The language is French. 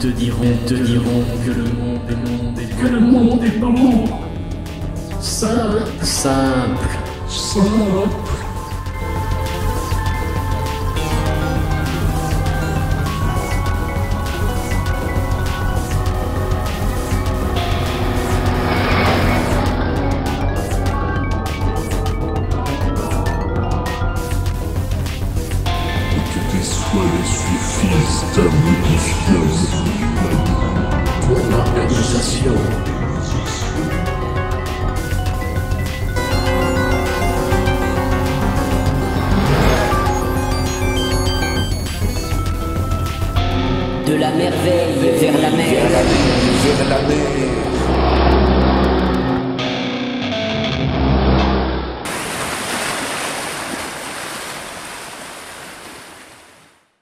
te diront, te diront que le monde est monde est Que le monde est bon, simple, simple. simple. Tes soins suffisent à modifier Ton organisation. De la merveille vers la mer. vers la mer.